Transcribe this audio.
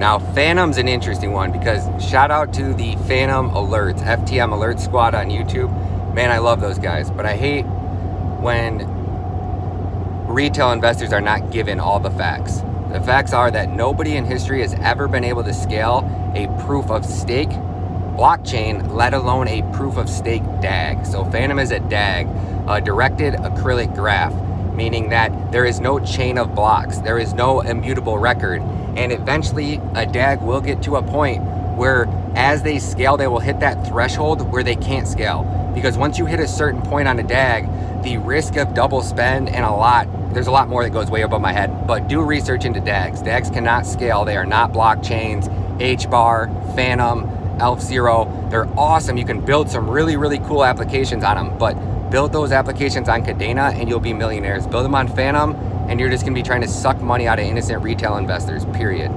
Now, Fantom's an interesting one because shout out to the Fantom Alerts, FTM Alert Squad on YouTube. Man, I love those guys, but I hate when retail investors are not given all the facts. The facts are that nobody in history has ever been able to scale a proof of stake blockchain, let alone a proof of stake DAG. So Fantom is a DAG, a directed acrylic graph, meaning that there is no chain of blocks, there is no immutable record and eventually a DAG will get to a point where as they scale, they will hit that threshold where they can't scale. Because once you hit a certain point on a DAG, the risk of double spend and a lot, there's a lot more that goes way above my head, but do research into DAGs. DAGs cannot scale. They are not blockchains, HBAR, Fantom, Aleph Zero. They're awesome. You can build some really, really cool applications on them, but build those applications on Kadena and you'll be millionaires. Build them on Fantom and you're just gonna be trying to suck money out of innocent retail investors, period.